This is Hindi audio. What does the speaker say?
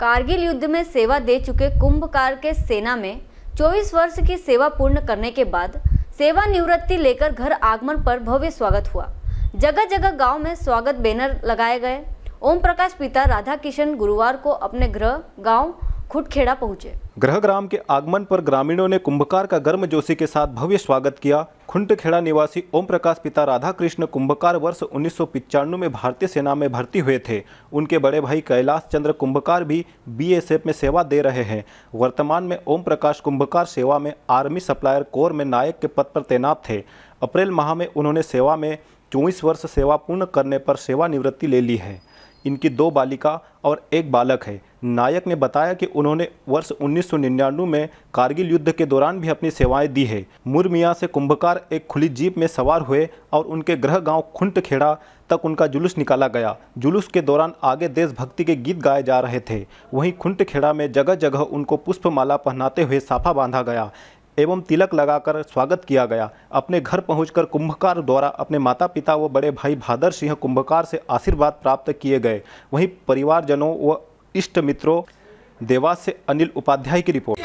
कारगिल युद्ध में सेवा दे चुके कुंभकार के सेना में 24 वर्ष की सेवा पूर्ण करने के बाद सेवानिवृत्ति लेकर घर आगमन पर भव्य स्वागत हुआ। जगह जगह गाँव में स्वागत बैनर लगाए गए। ओम प्रकाश पिता राधा किशन गुरुवार को अपने गृह, गाँव खुटखेड़ा पहुँचे। गृह ग्राम के आगमन पर ग्रामीणों ने कुंभकार का गर्म जोशी के साथ भव्य स्वागत किया। खुंटखेड़ा निवासी ओम प्रकाश पिता राधा कृष्ण कुंभकार वर्ष उन्नीस में भारतीय सेना में भर्ती हुए थे। उनके बड़े भाई कैलाश चंद्र कुंभकार भी बीएसएफ में सेवा दे रहे हैं। वर्तमान में ओम प्रकाश कुंभकार सेवा में आर्मी सप्लायर कोर में नायक के पद पर तैनात थे। अप्रैल माह में उन्होंने सेवा में चौबीस वर्ष सेवा पूर्ण करने पर सेवानिवृत्ति ले ली है। इनकी दो बालिका और एक बालक है। नायक ने बताया कि उन्होंने वर्ष 1999 में कारगिल युद्ध के दौरान भी अपनी सेवाएँ दी है। मुरमिया से कुंभकार एक खुली जीप में सवार हुए और उनके गृह गाँव खुंटखेड़ा तक उनका जुलूस निकाला गया। जुलूस के दौरान आगे देशभक्ति के गीत गाए जा रहे थे। वहीं खुंटखेड़ा में जगह जगह उनको पुष्पमाला पहनाते हुए साफा बांधा गया। एवं तिलक लगाकर स्वागत किया गया। अपने घर पहुंचकर कुंभकार द्वारा अपने माता पिता व बड़े भाई भादर सिंह कुंभकार से आशीर्वाद प्राप्त किए गए। वहीं परिवारजनों व इष्ट मित्रों, देवास से अनिल उपाध्याय की रिपोर्ट।